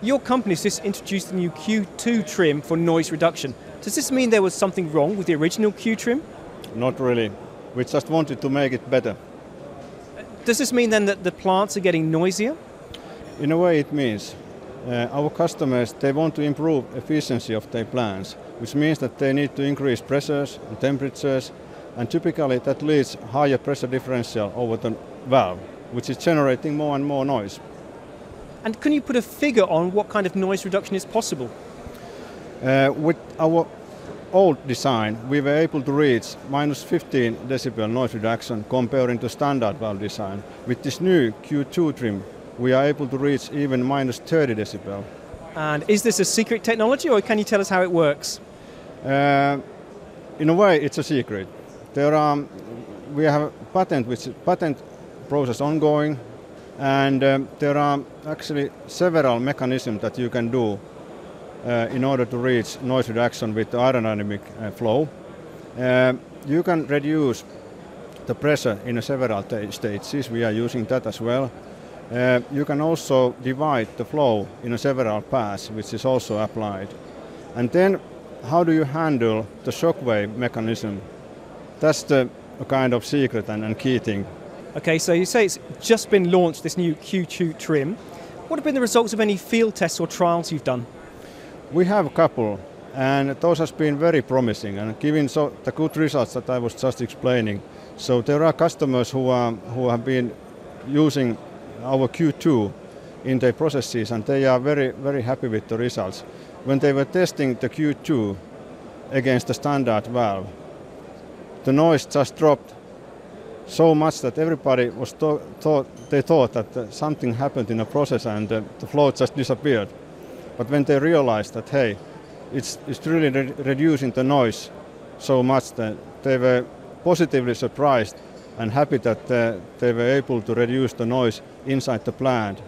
Your company's just introduced the new Q2 trim for noise reduction. Does this mean there was something wrong with the original Q trim? Not really. We just wanted to make it better. Does this mean then that the plants are getting noisier? In a way it means. Uh, our customers, they want to improve efficiency of their plants, which means that they need to increase pressures and temperatures, and typically that leads higher pressure differential over the valve, which is generating more and more noise. And can you put a figure on what kind of noise reduction is possible? Uh, with our old design, we were able to reach minus 15 decibel noise reduction comparing to standard valve design. With this new Q2 trim, we are able to reach even minus 30 decibel. And is this a secret technology or can you tell us how it works? Uh, in a way, it's a secret. There are, we have a patent, which patent process ongoing, and um, there are actually several mechanisms that you can do uh, in order to reach noise reduction with the aerodynamic uh, flow. Uh, you can reduce the pressure in several stages. We are using that as well. Uh, you can also divide the flow in several paths, which is also applied. And then, how do you handle the shockwave mechanism? That's the kind of secret and, and key thing Okay, so you say it's just been launched, this new Q2 trim. What have been the results of any field tests or trials you've done? We have a couple, and those have been very promising and given so the good results that I was just explaining. So there are customers who, are, who have been using our Q2 in their processes, and they are very, very happy with the results. When they were testing the Q2 against the standard valve, the noise just dropped so much that everybody was thought they thought that uh, something happened in the process and uh, the flow just disappeared. But when they realized that hey, it's it's really re reducing the noise so much that they were positively surprised and happy that uh, they were able to reduce the noise inside the plant